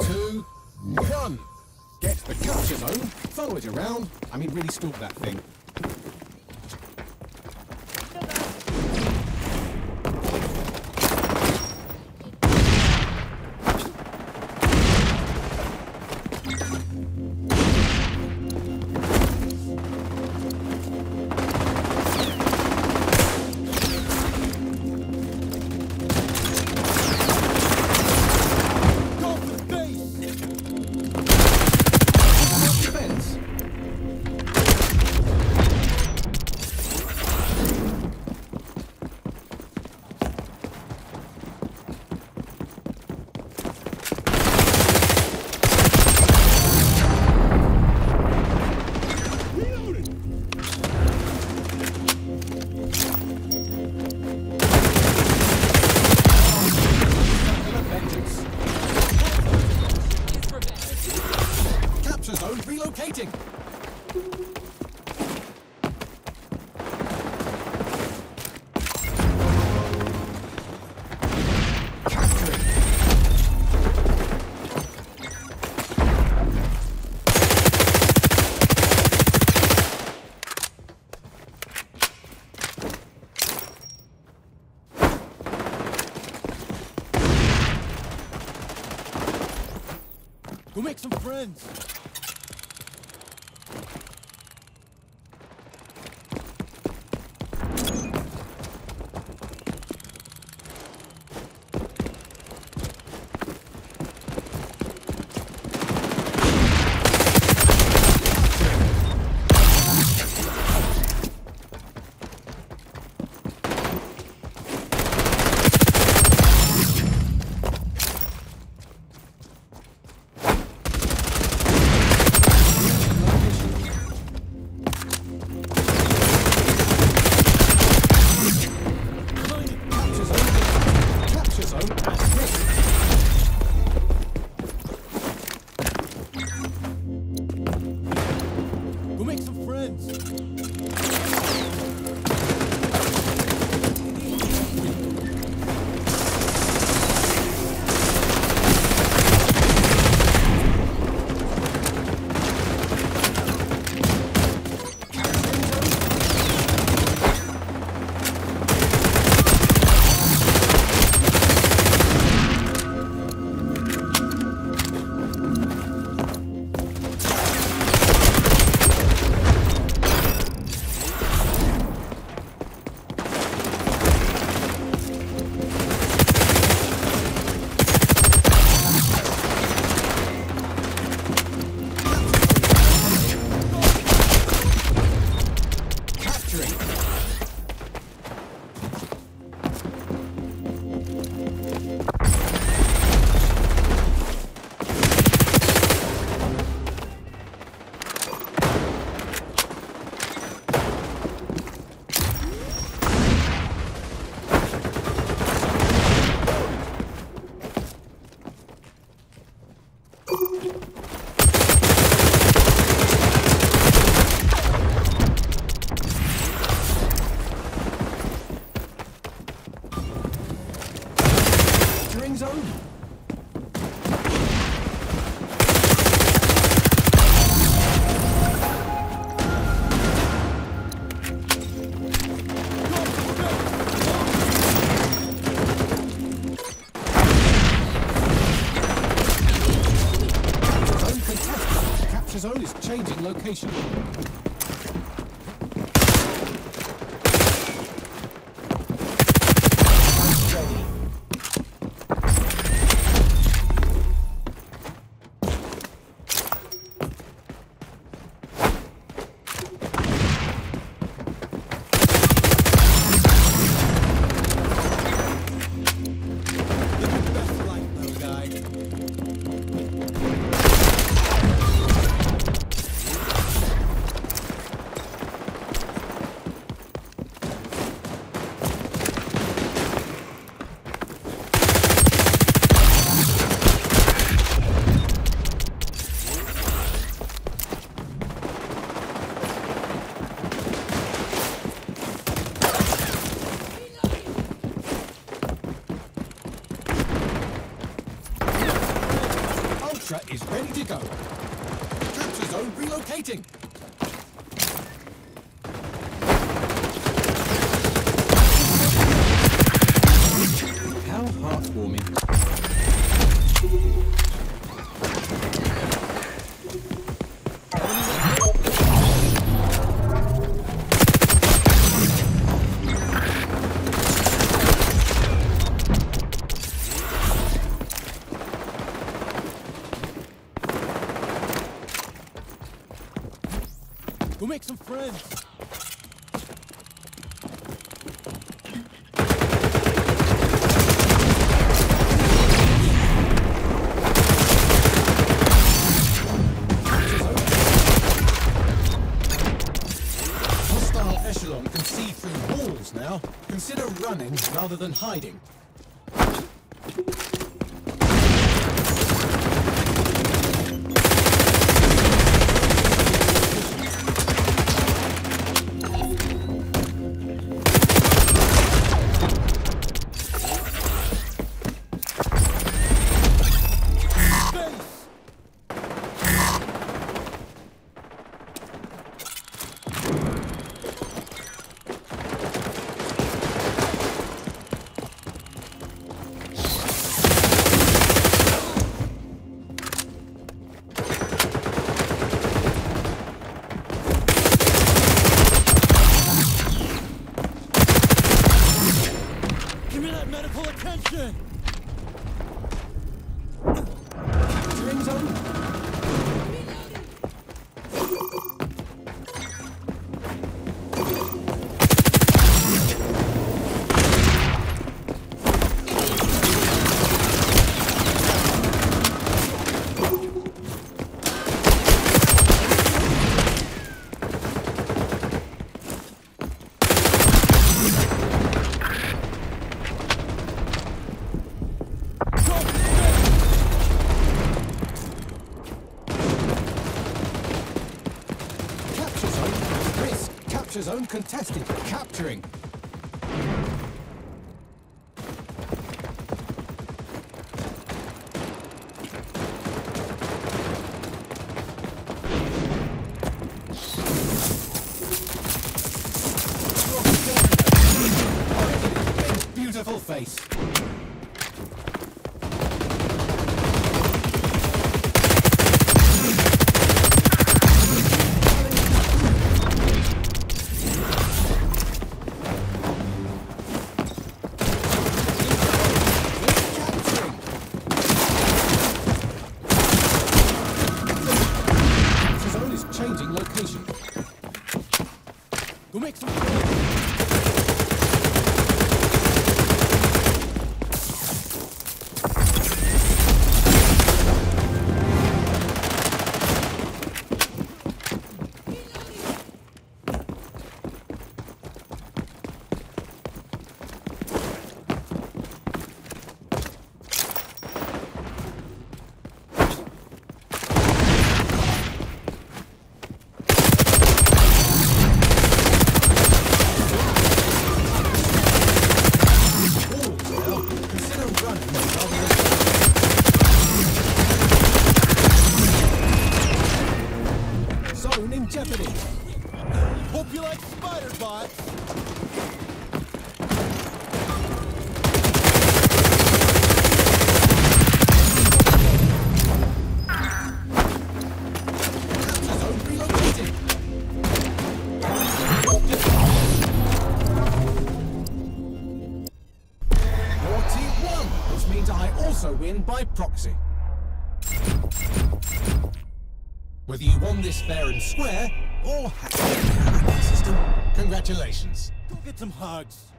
two, one. Get the capture zone, follow it around. I mean, really stalk that thing. Go make some friends. Capturing zone. Location. Zone Go make some friends. Hostile echelon can see through walls now. Consider running rather than hiding. Capture zone contested. Capturing. Beautiful face. You like spider bots! Team won, which means I also win by proxy. Whether you won this fair and square or hacked the system, congratulations. Go get some hugs!